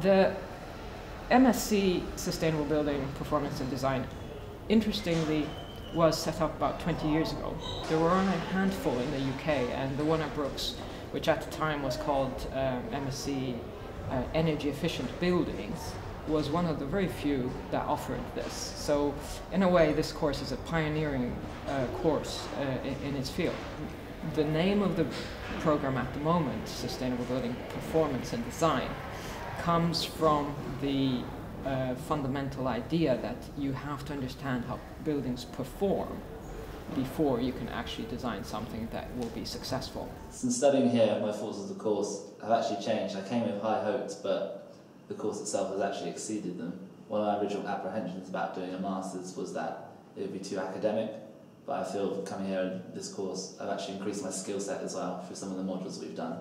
The MSc Sustainable Building Performance and Design, interestingly, was set up about 20 years ago. There were only a handful in the UK, and the one at Brookes, which at the time was called um, MSc uh, Energy Efficient Buildings, was one of the very few that offered this. So, in a way, this course is a pioneering uh, course uh, in, in, its field. The name of the program at the moment, Sustainable Building Performance and Design, comes from the uh, fundamental idea that you have to understand how buildings perform before you can actually design something that will be successful. Since studying here, my thoughts of the course have actually changed. I came with high hopes, but the course itself has actually exceeded them. One of my original apprehensions about doing a master's was that it would be too academic, but I feel coming here in this course, I've actually increased my skill set as well through some of the modules we've done.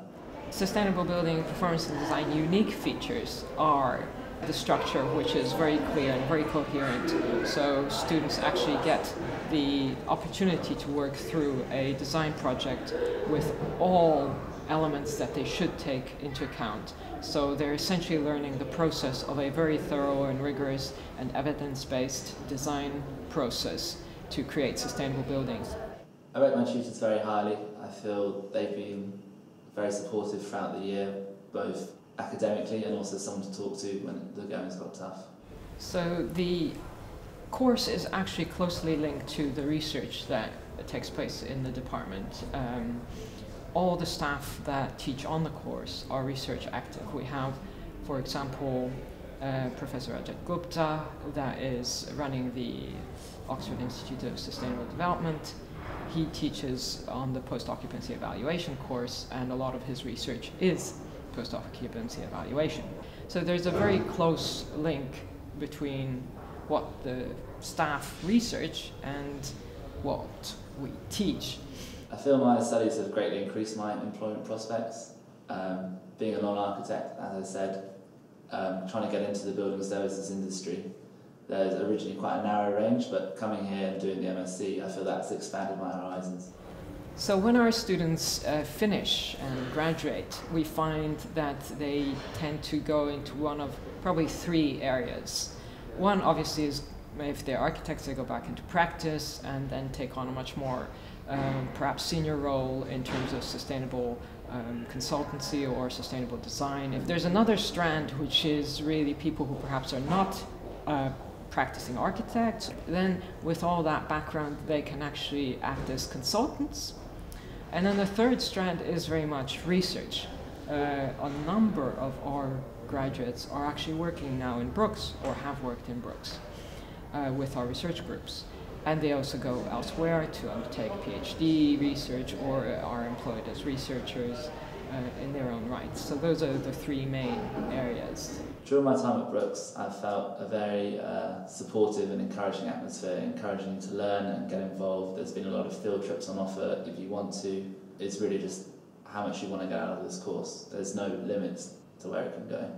Sustainable building performance and design unique features are the structure which is very clear and very coherent so students actually get the opportunity to work through a design project with all elements that they should take into account. So they're essentially learning the process of a very thorough and rigorous and evidence-based design process to create sustainable buildings. I rate my tutors very highly. I feel they've been very supportive throughout the year, both academically and also someone to talk to when the going's got tough. So the course is actually closely linked to the research that takes place in the department. Um, all the staff that teach on the course are research active. We have, for example, uh, Professor Rajat Gupta, that is running the Oxford Institute of Sustainable Development. He teaches on the post-occupancy evaluation course, and a lot of his research is post-occupancy evaluation. So there's a very close link between what the staff research and what we teach. I feel my studies have greatly increased my employment prospects. Um, being a non-architect, as I said, um, trying to get into the building services industry, there's originally quite a narrow range, but coming here and doing the MSc, I feel that's expanded my horizons. So when our students uh, finish and graduate, we find that they tend to go into one of probably three areas. One obviously is if they're architects, they go back into practice and then take on a much more um, perhaps senior role in terms of sustainable um, consultancy or sustainable design. If there's another strand which is really people who perhaps are not uh, practicing architects, then with all that background they can actually act as consultants. And then the third strand is very much research. Uh, a number of our graduates are actually working now in Brookes or have worked in Brookes uh, with our research groups and they also go elsewhere to undertake PhD research or are employed as researchers uh, in their own rights. So those are the three main areas. During my time at Brookes, I felt a very uh, supportive and encouraging atmosphere, encouraging to learn and get involved. There's been a lot of field trips on offer if you want to. It's really just how much you want to get out of this course. There's no limits to where it can go.